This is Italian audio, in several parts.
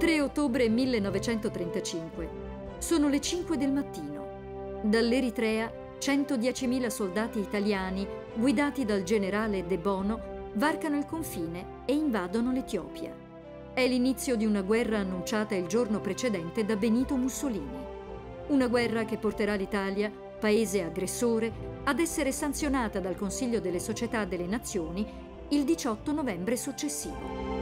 3 ottobre 1935. Sono le 5 del mattino. Dall'Eritrea 110.000 soldati italiani, guidati dal generale De Bono, varcano il confine e invadono l'Etiopia. È l'inizio di una guerra annunciata il giorno precedente da Benito Mussolini. Una guerra che porterà l'Italia, paese aggressore, ad essere sanzionata dal Consiglio delle Società delle Nazioni il 18 novembre successivo.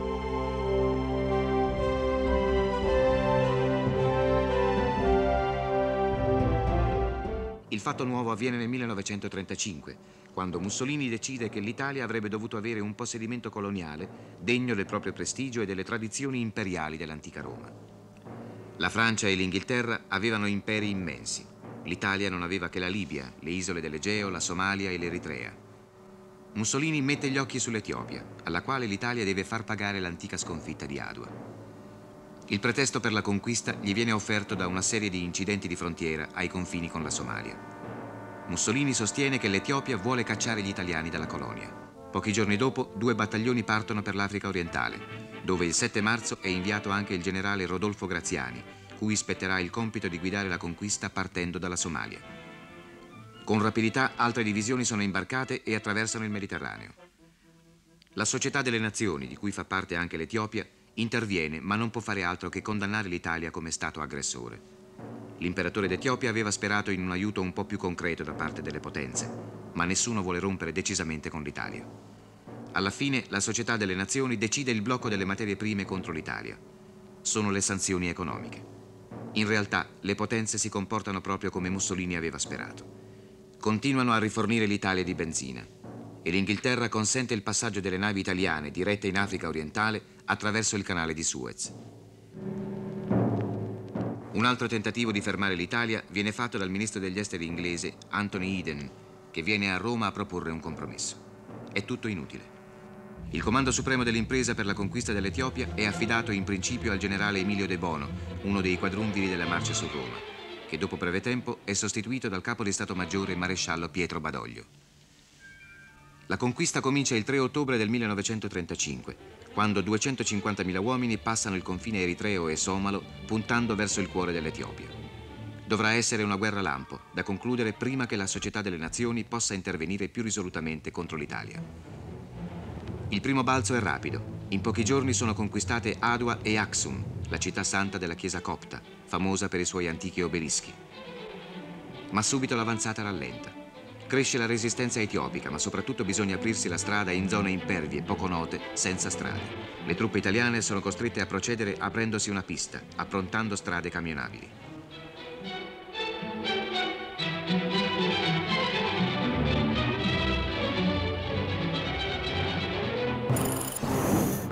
Il fatto nuovo avviene nel 1935, quando Mussolini decide che l'Italia avrebbe dovuto avere un possedimento coloniale degno del proprio prestigio e delle tradizioni imperiali dell'antica Roma. La Francia e l'Inghilterra avevano imperi immensi. L'Italia non aveva che la Libia, le isole dell'Egeo, la Somalia e l'Eritrea. Mussolini mette gli occhi sull'Etiopia, alla quale l'Italia deve far pagare l'antica sconfitta di Adua. Il pretesto per la conquista gli viene offerto da una serie di incidenti di frontiera ai confini con la Somalia. Mussolini sostiene che l'Etiopia vuole cacciare gli italiani dalla colonia. Pochi giorni dopo, due battaglioni partono per l'Africa orientale, dove il 7 marzo è inviato anche il generale Rodolfo Graziani, cui spetterà il compito di guidare la conquista partendo dalla Somalia. Con rapidità altre divisioni sono imbarcate e attraversano il Mediterraneo. La Società delle Nazioni, di cui fa parte anche l'Etiopia, interviene ma non può fare altro che condannare l'Italia come Stato aggressore. L'imperatore d'Etiopia aveva sperato in un aiuto un po' più concreto da parte delle potenze, ma nessuno vuole rompere decisamente con l'Italia. Alla fine la Società delle Nazioni decide il blocco delle materie prime contro l'Italia. Sono le sanzioni economiche. In realtà le potenze si comportano proprio come Mussolini aveva sperato. Continuano a rifornire l'Italia di benzina e l'Inghilterra consente il passaggio delle navi italiane dirette in Africa orientale attraverso il canale di Suez. Un altro tentativo di fermare l'Italia viene fatto dal ministro degli esteri inglese Anthony Eden, che viene a Roma a proporre un compromesso. È tutto inutile. Il comando supremo dell'impresa per la conquista dell'Etiopia è affidato in principio al generale Emilio De Bono, uno dei quadrumviri della marcia su Roma, che dopo breve tempo è sostituito dal capo di Stato Maggiore maresciallo Pietro Badoglio. La conquista comincia il 3 ottobre del 1935 quando 250.000 uomini passano il confine eritreo e somalo puntando verso il cuore dell'Etiopia. Dovrà essere una guerra lampo, da concludere prima che la società delle nazioni possa intervenire più risolutamente contro l'Italia. Il primo balzo è rapido. In pochi giorni sono conquistate Adua e Axum, la città santa della chiesa copta, famosa per i suoi antichi obelischi. Ma subito l'avanzata rallenta. Cresce la resistenza etiopica, ma soprattutto bisogna aprirsi la strada in zone impervie, poco note, senza strade. Le truppe italiane sono costrette a procedere aprendosi una pista, approntando strade camionabili.